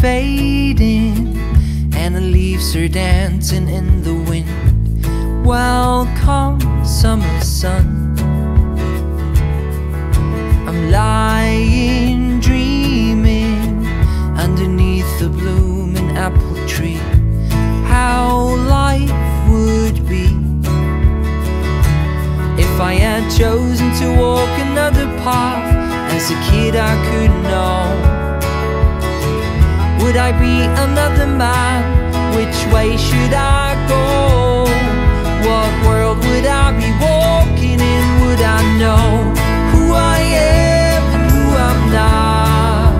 fading and the leaves are dancing in the wind. Welcome, summer sun. I'm lying dreaming underneath the blooming apple tree. How life would be if I had chosen to walk another path as a kid I could know. Would I be another man? Which way should I go? What world would I be walking in? Would I know who I am and who I'm not?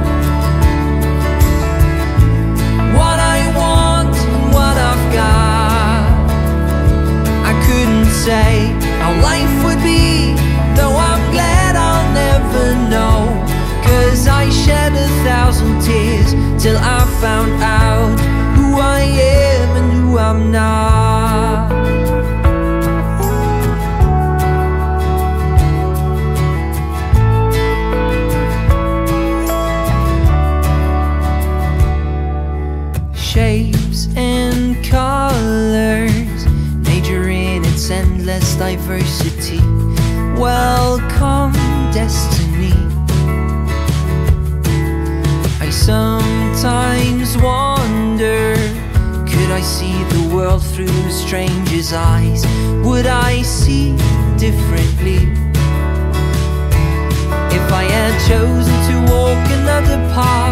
What I want and what I've got. I couldn't say how life would be, though I'm glad I'll never know. Cause I shed a thousand tears till I found out who I am and who I'm not. Shapes and colors, nature in its endless diversity. Welcome, destiny. See the world through strangers' eyes? Would I see differently? If I had chosen to walk another path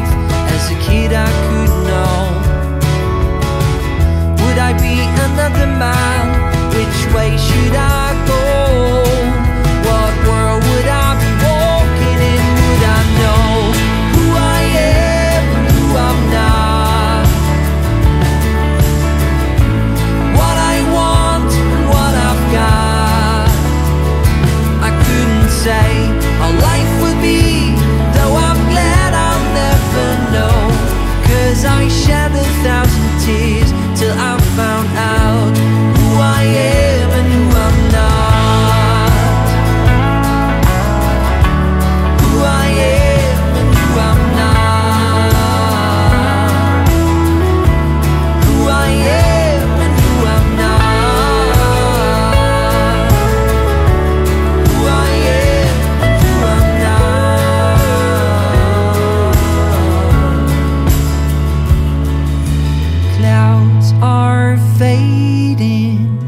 Are fading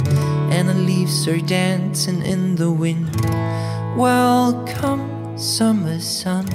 and the leaves are dancing in the wind. Welcome, summer sun.